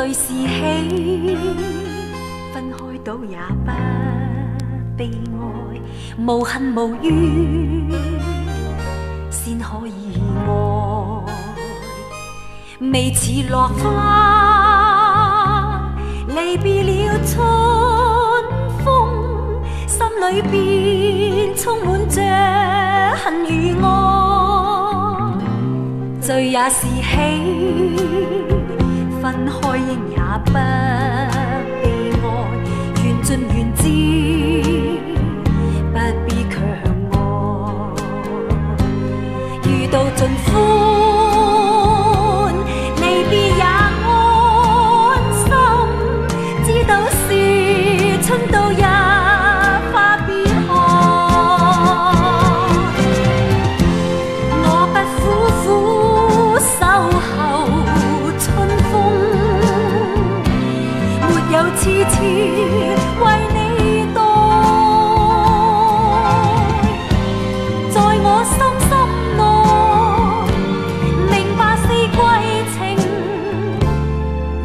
聚是喜，分开到也不悲哀，无恨无怨，先可以爱。未似落花离别了春风，心里边充满着恨与爱。醉也是喜。分开应也不悲哀，缘尽缘知，不必强爱，遇到尽又次次为你待，在我心心内，明白四季情，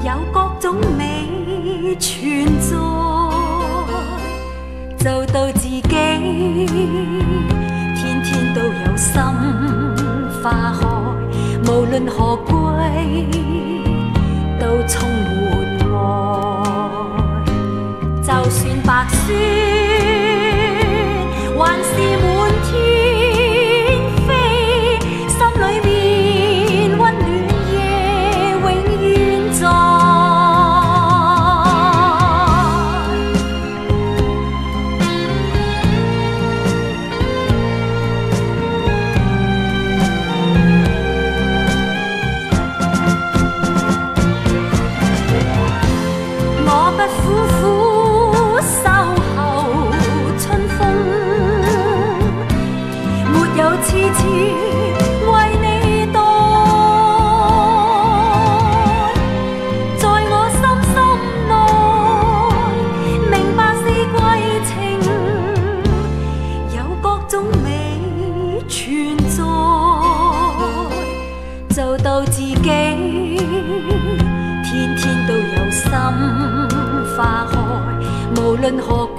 有各种美存在。就到自己，天天都有心花开，无论何季。雪还是满天飞，心里面温暖，夜永远在。我不。又次次为你代，在我心心内明白四季情，有各种美存在。做到自己，天天都有心花开，无论何。